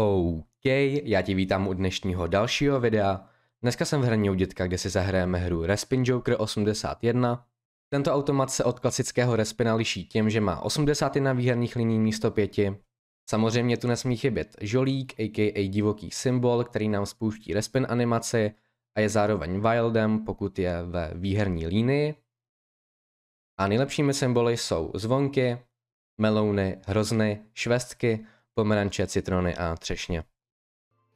OK, já ti vítám u dnešního dalšího videa. Dneska jsem v hraní u dětka, kde si zahrajeme hru Respin Joker 81. Tento automat se od klasického Respina liší tím, že má 81 výherných liní místo 5. Samozřejmě tu nesmí chybět žolík, aka divoký symbol, který nám spouští Respin animaci a je zároveň wildem, pokud je ve výherní línii. A nejlepšími symboly jsou zvonky, melouny, hrozny, švestky, pomeranče, citrony a třešně.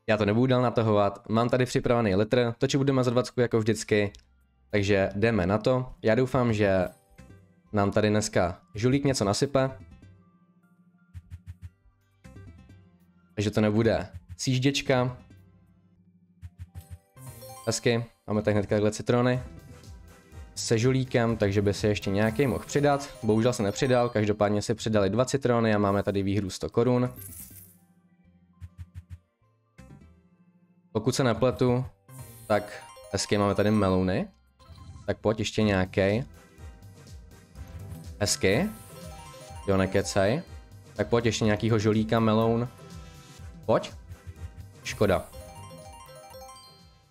Já to nebudu dál natahovat, mám tady připravený litr, točit budeme za 20 jako vždycky, takže jdeme na to. Já doufám, že nám tady dneska žulík něco nasype. Takže to nebude sížděčka. Hezky, máme tady hnedka takhle citrony se žulíkem, takže by se ještě nějaký mohl přidat. Bohužel se nepřidal, každopádně si přidali dva citrony a máme tady výhru 100 korun. Pokud se nepletu, tak hezky máme tady melouny. Tak pojď ještě nějaký. Hezky. Jo, nekecej. Tak pojď ještě nějakýho žolíka, meloun. Pojď. Škoda.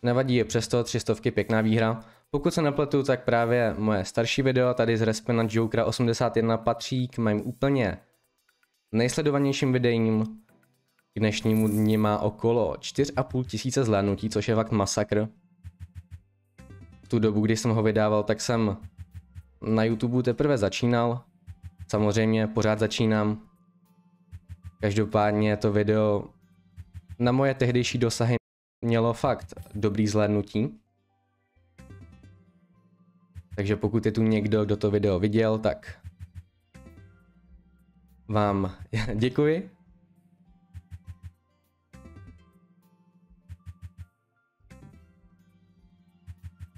Nevadí, je přesto 300 pěkná výhra. Pokud se nepletu, tak právě moje starší video tady z Respina Jokera 81 patří k mým úplně nejsledovanějším videím. K dnešnímu dní má okolo 4,5 tisíce zhlédnutí, což je fakt masakr. V tu dobu, kdy jsem ho vydával, tak jsem na YouTube teprve začínal. Samozřejmě pořád začínám. Každopádně to video na moje tehdejší dosahy mělo fakt dobrý zhlédnutí. Takže pokud je tu někdo, kdo to video viděl, tak vám děkuji.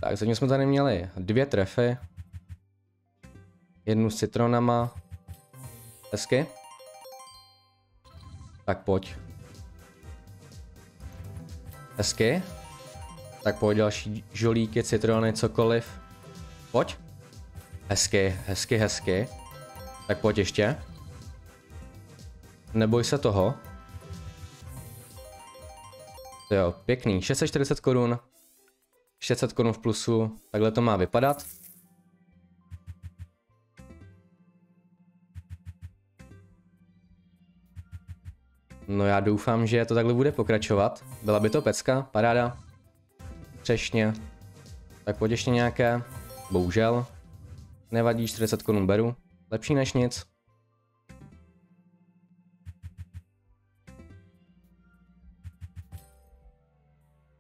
Tak, zatím jsme tady měli dvě trefy. Jednu s citronama. Hezky. Tak pojď. Hezky. Tak pojď další žolíky, citrony, cokoliv. Pojď. Hezky, hezky, hezky. Tak pojď ještě. Neboj se toho. To jo, pěkný. 640 korun. 600 korun v plusu. Takhle to má vypadat. No já doufám, že to takhle bude pokračovat. Byla by to pecka, paráda. Třešně. Tak pojď ještě nějaké. Bohužel. Nevadí, 40 korun beru. Lepší než nic.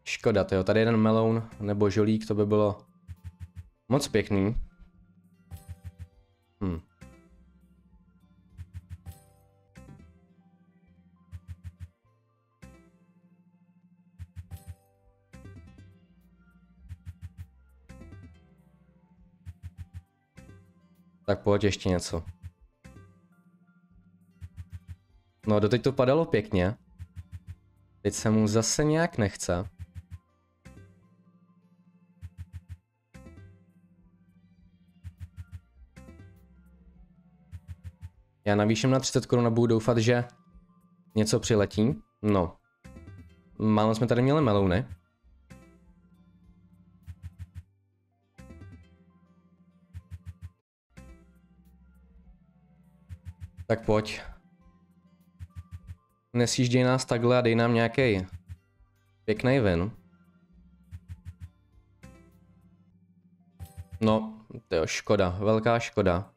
Škoda, jo. Tady jeden meloun nebo žolík, to by bylo moc pěkný. Tak pojď ještě něco. No, doteď to padalo pěkně. Teď se mu zase nějak nechce. Já navýším na 30 korun a budu doufat, že něco přiletí. No. Málo jsme tady měli melouny. Tak pojď. Nesjížděj nás takhle a dej nám nějaký pěkný vin. No, to je škoda, velká škoda.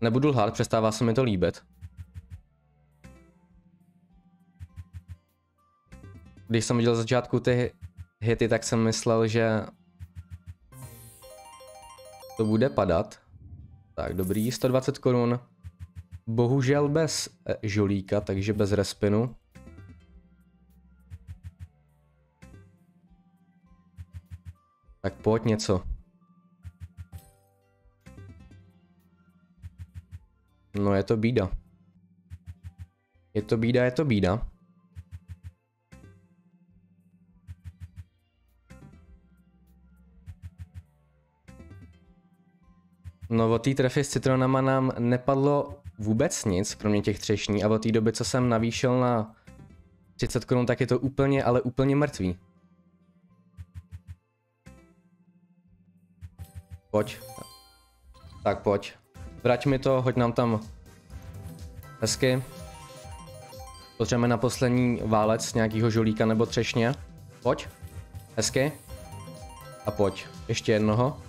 Nebudu lhát, přestává se mi to líbit. Když jsem viděl začátku ty hity, tak jsem myslel, že to bude padat. Tak dobrý, 120 korun. Bohužel bez eh, žolíka, takže bez respinu. Tak pojď něco. No je to bída. Je to bída, je to bída. No od té trefy s citronama nám nepadlo vůbec nic, kromě těch třešní a od té doby, co jsem navýšil na 30 korun, tak je to úplně, ale úplně mrtvý. Pojď. Tak pojď. Vrať mi to, hoď nám tam hezky. Potřebujeme na poslední válec nějakýho žolíka nebo třešně. Pojď. Hezky. A pojď. Ještě jednoho.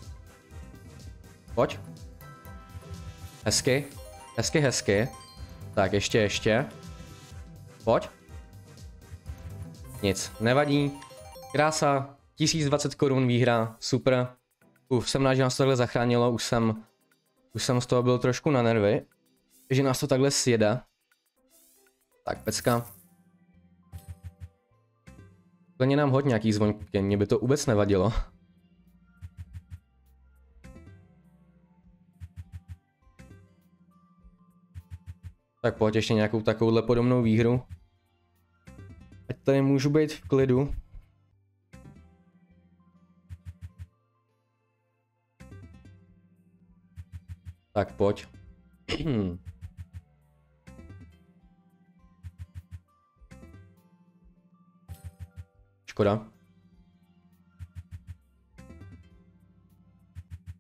Pojď. Hezky. Hezky, hezky. Tak, ještě, ještě. Pojď. Nic, nevadí. Krása, 1020 korun výhra, super. Uf, jsem rád, že nás to takhle zachránilo, už jsem, už jsem z toho byl trošku na nervy. Že nás to takhle sjede. Tak, pecka. Plně nám hodně nějaký zvonky, mě by to vůbec nevadilo. Tak pojď ještě nějakou takovouhle podobnou výhru. Ať tady můžu být v klidu. Tak pojď. Škoda.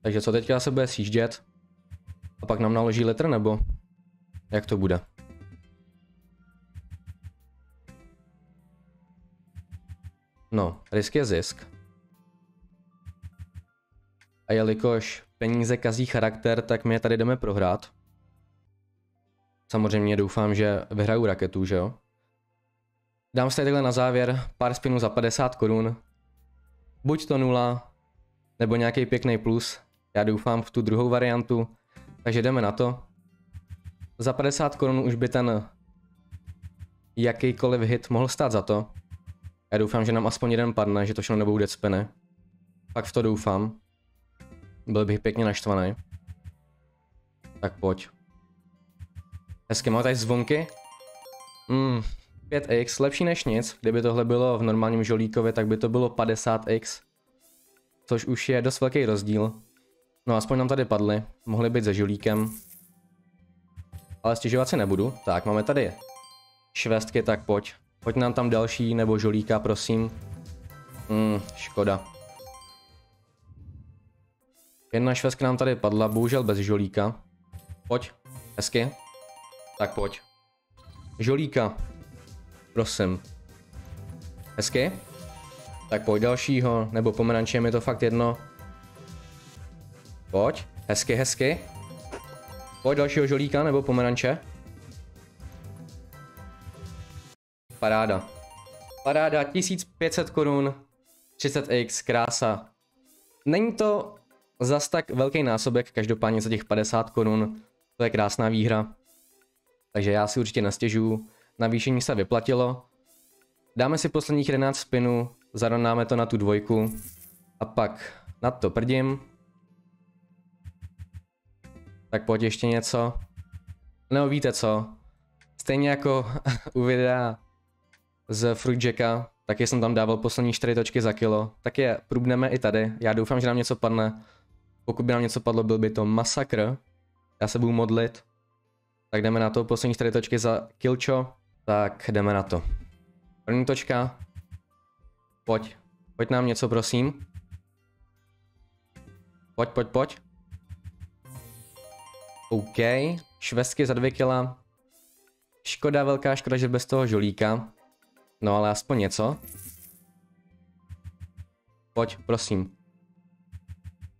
Takže co teďka se bude sjíždět? A pak nám naloží litr nebo? Jak to bude? No, risk je zisk. A jelikož peníze kazí charakter, tak my je tady jdeme prohrát. Samozřejmě doufám, že vyhraju raketu, že jo? Dám si takhle na závěr pár spinů za 50 korun. Buď to nula, nebo nějaký pěkný plus. Já doufám v tu druhou variantu. Takže jdeme na to. Za 50 korun už by ten jakýkoliv hit mohl stát za to. Já doufám, že nám aspoň jeden padne, že to všechno nebude spiny. Pak v to doufám. Byl bych pěkně naštvaný. Tak pojď. Hezky, máme tady zvonky. Hmm, 5x, lepší než nic. Kdyby tohle bylo v normálním žolíkově, tak by to bylo 50x. Což už je dost velký rozdíl. No aspoň nám tady padly. Mohli být se žolíkem. Ale stěžovat si nebudu. Tak, máme tady švestky, tak pojď. Pojď nám tam další, nebo žolíka, prosím. Hmm, škoda. Jedna švestka nám tady padla, bohužel bez žolíka. Pojď, hezky. Tak pojď. Žolíka. Prosím. Hezky. Tak pojď dalšího, nebo pomeranče, mi to fakt jedno. Pojď, hezky, hezky. Pojď dalšího žolíka, nebo pomeranče. Paráda. Paráda, 1500 korun, 30x, krása. Není to zas tak velký násobek, každopádně za těch 50 korun, to je krásná výhra. Takže já si určitě nastěžuju, navýšení se vyplatilo. Dáme si posledních 11 spinů, zarovnáme to na tu dvojku a pak na to prdím. Tak pojď ještě něco. No víte co, stejně jako u videa z Fruitjacka, taky jsem tam dával poslední 4 točky za kilo, tak je průbneme i tady. Já doufám, že nám něco padne. Pokud by nám něco padlo, byl by to masakr. Já se budu modlit. Tak jdeme na to, poslední 4 točky za kilčo. Tak jdeme na to. První točka. Pojď. Pojď nám něco, prosím. Pojď, pojď, pojď. OK. Švestky za 2 kila. Škoda, velká škoda, že bez toho žolíka. No ale aspoň něco. Pojď, prosím.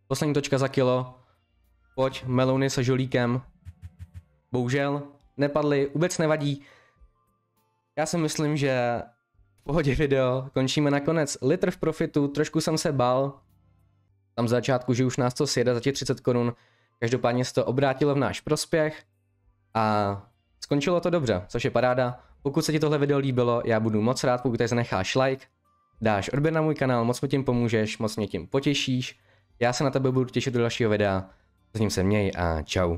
Poslední točka za kilo. Pojď, melouny se žolíkem. Bohužel, nepadly, vůbec nevadí. Já si myslím, že v pohodě video končíme nakonec. Litr v profitu, trošku jsem se bál. Tam z začátku, že už nás to sjede za těch 30 korun. Každopádně se to obrátilo v náš prospěch. A skončilo to dobře, což je paráda. Pokud se ti tohle video líbilo, já budu moc rád, pokud tady zanecháš like, dáš odběr na můj kanál, moc mi tím pomůžeš, moc mě tím potěšíš. Já se na tebe budu těšit do dalšího videa. Ním se měj a čau.